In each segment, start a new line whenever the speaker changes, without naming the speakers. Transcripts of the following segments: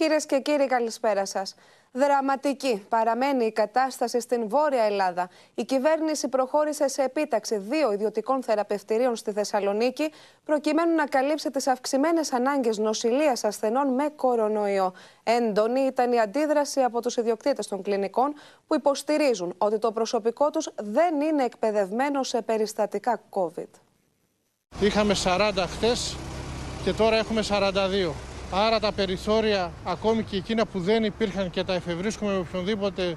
Κυρίες και κύριοι, καλησπέρα σας. Δραματική παραμένει η κατάσταση στην Βόρεια Ελλάδα. Η κυβέρνηση προχώρησε σε επίταξη δύο ιδιωτικών θεραπευτηρίων στη Θεσσαλονίκη, προκειμένου να καλύψει τις αυξημένες ανάγκες νοσηλείας ασθενών με κορονοϊό. Έντονη ήταν η αντίδραση από τους ιδιοκτήτες των κλινικών, που υποστηρίζουν ότι το προσωπικό τους δεν είναι εκπαιδευμένο σε περιστατικά COVID.
Είχαμε 40 χτες και τώρα έχουμε 42. Άρα τα περιθώρια, ακόμη και εκείνα που δεν υπήρχαν και τα εφευρίσκουμε με οποιονδήποτε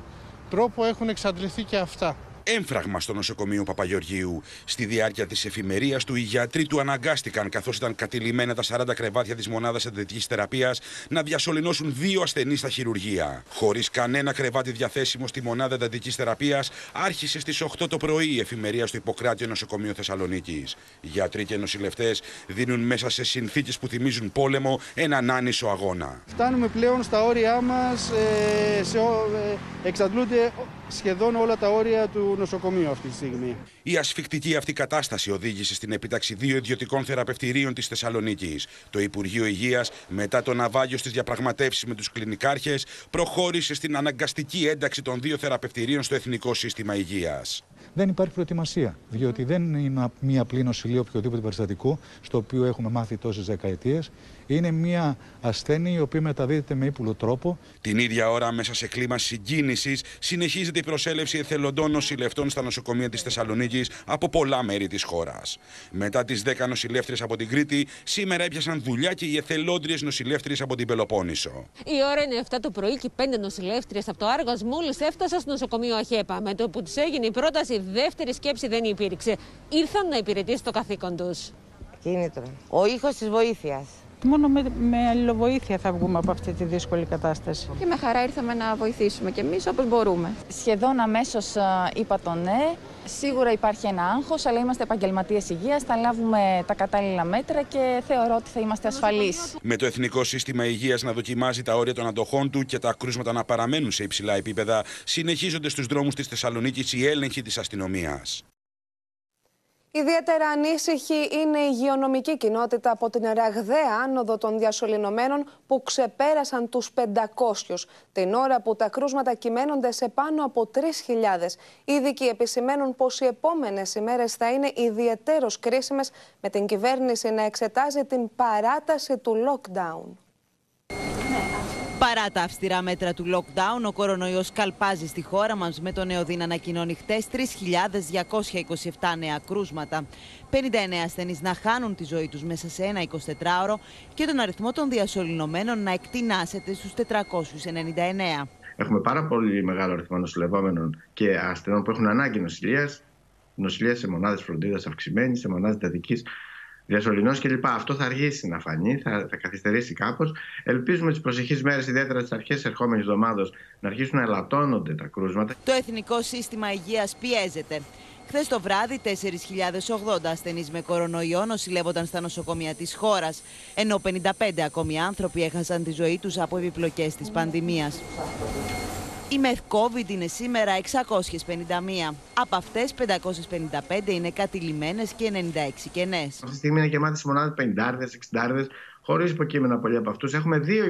τρόπο, έχουν εξαντληθεί και αυτά
έμφραγμα στο νοσοκομείο Παπαγεωργίου. Στη διάρκεια της εφημερίας του, οι γιατροί του αναγκάστηκαν, καθώς ήταν κατηλημένα τα 40 κρεβάτια της μονάδας εντατικής θεραπείας, να διασωληνώσουν δύο ασθενείς στα χειρουργεία. Χωρίς κανένα κρεβάτι διαθέσιμο στη μονάδα εντατικής θεραπείας, άρχισε στις 8 το πρωί η εφημερία στο Ιπποκράτιο Νοσοκομείο Θεσσαλονίκης. Γιατροί και νοσηλευτές δίνουν μέσα σε συνθήκες που θυμίζουν πόλεμο έναν άνισο αγώνα.
Φτάνουμε πλέον στα όρια μας, ε, ε, εξαντλούνται σχεδόν όλα τα όρια του νοσοκομείου αυτή τη στιγμή.
Η ασφικτική αυτή κατάσταση οδήγησε στην επίταξη δύο ιδιωτικών θεραπευτηρίων της Θεσσαλονίκης. Το Υπουργείο Υγείας, μετά το ναυάγιο στις διαπραγματεύσεις με τους κλινικάρχες, προχώρησε στην αναγκαστική ένταξη των δύο θεραπευτηρίων στο Εθνικό Σύστημα Υγείας
δεν υπάρχει προετοιμασία. Διότι δεν είναι μία απλή νοσηλεία οποιοδήποτε περιστατικού, στο οποίο έχουμε μάθει τόσες δεκαετίες. Είναι μία ασθένεια η οποία μεταδίδεται με ύπουλο τρόπο.
Την ίδια ώρα, μέσα σε κλίμα συγκίνησης, συνεχίζεται η προσέλευση εθελοντών νοσηλευτών στα νοσοκομεία της Θεσσαλονίκης από πολλά μέρη της χώρας. Μετά τις 10 νοσηλεύτριες από την Κρήτη, σήμερα έπιασαν δουλειά και οι εθελόντριες νοσηλεύτριες από την Πελοπόννησο.
Η ώρα είναι 7 το πρωί και 5 νοσηλεύτριες από το Άργος μόλις έφτασαν στο νοσοκομείο Αχέπα. Με το που του έγινε η πρόταση δεύτερη σκέψη δεν υπήρξε. Ήρθαν να υπηρετήσουν το καθήκον τους.
Κίνητρο. Ο ήχος της βοήθειας.
Μόνο με, με αλληλοβοήθεια θα βγούμε από αυτή τη δύσκολη κατάσταση.
Και με χαρά ήρθαμε να βοηθήσουμε κι εμείς όπως μπορούμε.
Σχεδόν αμέσως είπα το ναι. Σίγουρα υπάρχει ένα άγχος, αλλά είμαστε επαγγελματίες υγείας. Θα λάβουμε τα κατάλληλα μέτρα και θεωρώ ότι θα είμαστε ασφαλείς.
Με το Εθνικό Σύστημα Υγείας να δοκιμάζει τα όρια των αντοχών του και τα κρούσματα να παραμένουν σε υψηλά επίπεδα, συνεχίζονται στους δρόμους της Θεσσαλονίκης οι έλεγχοι της αστυνομίας.
Ιδιαίτερα ανήσυχη είναι η υγειονομική κοινότητα από την ραγδαία άνοδο των διασωληνωμένων που ξεπέρασαν τους 500, την ώρα που τα κρούσματα κυμαίνονται σε πάνω από 3.000. Οι ειδικοί επισημαίνουν πως οι επόμενες ημέρες θα είναι ιδιαιτέρως κρίσιμες με την κυβέρνηση να εξετάζει την παράταση του lockdown.
Παρά τα αυστηρά μέτρα του lockdown, ο κορονοϊός καλπάζει στη χώρα μας με το νεοδίν ανακοινώνει χτες 3.227 νέα κρούσματα. 59 ασθενείς να χάνουν τη ζωή τους μέσα σε ένα 24ωρο και τον αριθμό των διασωληνωμένων να εκτινάσεται στους 499.
Έχουμε πάρα πολύ μεγάλο αριθμό νοσηλευόμενων και ασθενών που έχουν ανάγκη νοσηλείας. Νοσηλεία σε μονάδες φροντίδας αυξημένη, σε μονάδες δατική διασωληνώσει κλπ. Αυτό θα αργήσει να φανεί, θα, θα καθυστερήσει κάπως. Ελπίζουμε τις προσεχείς μέρες, ιδιαίτερα τις αρχές ερχόμενης εβδομάδας, να αρχίσουν να ελαττώνονται τα κρούσματα.
Το Εθνικό Σύστημα Υγείας πιέζεται. Χθες το βράδυ, 4.080 ασθενείς με κορονοϊό νοσηλεύονταν στα νοσοκομεία της χώρας, ενώ 55 ακόμη άνθρωποι έχασαν τη ζωή τους από επιπλοκές της πανδημίας. Οι μεθ COVID είναι σήμερα 651. Από αυτές 555 είναι κατηλημένες και 96 κενές.
Αυτή τη στιγμή είναι γεμάτες μονάδες 50 60 χωρίς υποκείμενα πολλοί από αυτούς. Έχουμε δύο 28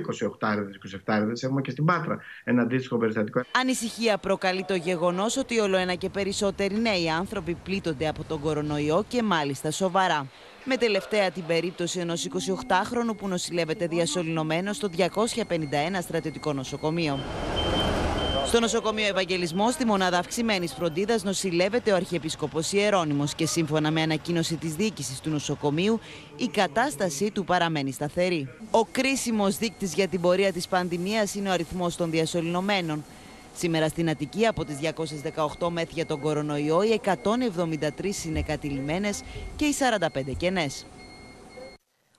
27 έχουμε και στην Πάτρα ένα αντίστοιχο περιστατικό.
Ανησυχία προκαλεί το γεγονός ότι όλο ένα και περισσότεροι νέοι άνθρωποι πλήττονται από τον κορονοϊό και μάλιστα σοβαρά. Με τελευταία την περίπτωση ενός 28χρονου που νοσηλεύεται διασωληνωμένο στο 251 στρατιωτικό νοσοκομείο. Στο νοσοκομείο Ευαγγελισμός, στη μονάδα αυξημένης φροντίδας, νοσηλεύεται ο Αρχιεπίσκοπος Ιερώνυμο και σύμφωνα με ανακοίνωση της διοίκησης του νοσοκομείου, η κατάστασή του παραμένει σταθερή. Ο κρίσιμος δείκτης για την πορεία της πανδημίας είναι ο αριθμός των διασωληνωμένων. Σήμερα στην Αττική από τις 218 μέθη για τον κορονοϊό, οι 173 είναι κατηλημένες και οι 45 κενές.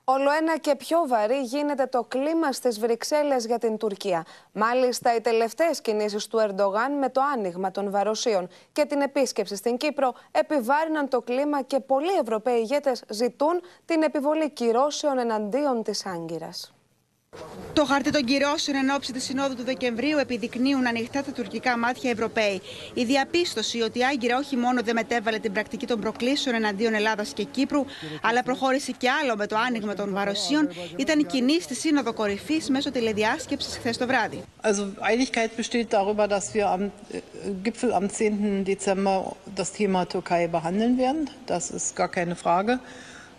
Όλο ένα και πιο βαρύ γίνεται το κλίμα στις Βρυξέλλες για την Τουρκία. Μάλιστα, οι τελευταίες κινήσεις του Ερντογάν με το άνοιγμα των βαροσίων και την επίσκεψη στην Κύπρο επιβάρυναν το κλίμα και πολλοί Ευρωπαίοι ηγέτες ζητούν την επιβολή κυρώσεων εναντίον της Άγκυρας.
Το χαρτί των κυρώσεων εν ώψη της Συνόδου του Δεκεμβρίου επιδεικνύουν ανοιχτά τα τουρκικά μάτια Ευρωπαίοι. Η διαπίστωση ότι η Άγκυρα όχι μόνο δεν μετέβαλε την πρακτική των προκλήσεων εναντίον Ελλάδας και Κύπρου, αλλά προχώρησε και άλλο με το άνοιγμα των βαροσίων, ήταν κοινή στη Σύνοδο Κορυφής μέσω τηλεδιάσκεψης χθες το βράδυ.
Also Einigkeit besteht darüber, dass wir am Gipfel am 10. Dezember das Thema Türkei behandeln werden. Das ist gar keine Frage.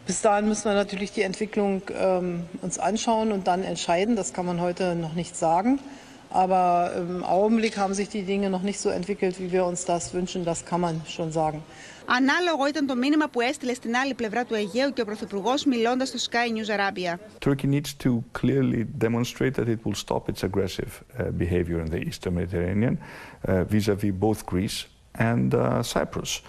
Bis dahin müssen wir natürlich die Entwicklung ähm, uns anschauen und dann entscheiden. Das kann man heute noch nicht sagen. Aber im Augenblick haben sich die Dinge noch nicht so entwickelt, wie wir uns das wünschen. Das kann man schon sagen.
Ανάλογο ήταν το μήνυμα που έστειλε στην άλλη πλευρά του Αιγαίου και ο Πρωθυπουργό μιλώντα στο Sky News Arabia.
Turkey needs to clearly demonstrate that it will stop its aggressive uh, behavior in the Eastern Mediterranean uh, vis-à-vis -vis both Greece and uh, Cyprus.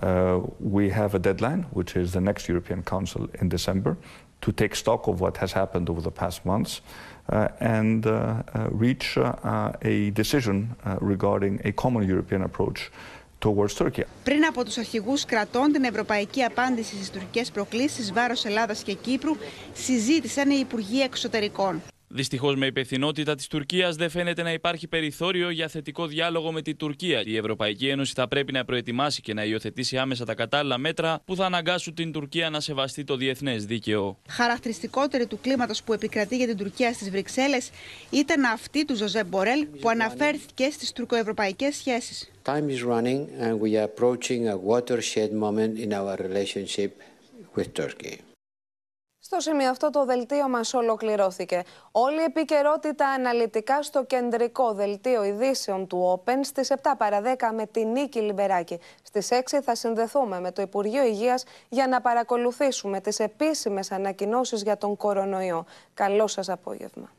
Uh, we have a deadline, which is the next European Council in December, to take stock of what has happened over the past months uh, and uh, reach a decision regarding a common European approach towards Turkey.
Πριν από τους αρχηγούς κρατών, την ευρωπαϊκή απάντηση στις τουρκικές προκλήσεις βάρος Ελλάδας και Κύπρου συζήτησαν οι Υπουργοί Εξωτερικών.
Δυστυχώς, με υπευθυνότητα της Τουρκίας δεν φαίνεται να υπάρχει περιθώριο για θετικό διάλογο με την Τουρκία. Η Ευρωπαϊκή Ένωση θα πρέπει να προετοιμάσει και να υιοθετήσει άμεσα τα κατάλληλα μέτρα που θα αναγκάσουν την Τουρκία να σεβαστεί το διεθνές δίκαιο.
Χαρακτηριστικότερη του κλίματος που επικρατεί για την Τουρκία στις Βρυξέλλες ήταν αυτή του Ζωζέ Μπορέλ που αναφέρθηκε στις τουρκοευρωπαϊκές σχέσεις.
Time is running and we are approaching a watershed moment in our relationship with Turkey.
Στο σημείο αυτό το δελτίο μας ολοκληρώθηκε. Όλη η επικαιρότητα αναλυτικά στο κεντρικό δελτίο ειδήσεων του Open στις 7 παρα 10 με τη Νίκη Λιμπεράκη. Στις 6 θα συνδεθούμε με το Υπουργείο Υγείας για να παρακολουθήσουμε τις επίσημες ανακοινώσεις για τον κορονοϊό. Καλό σας απόγευμα.